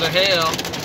of hell.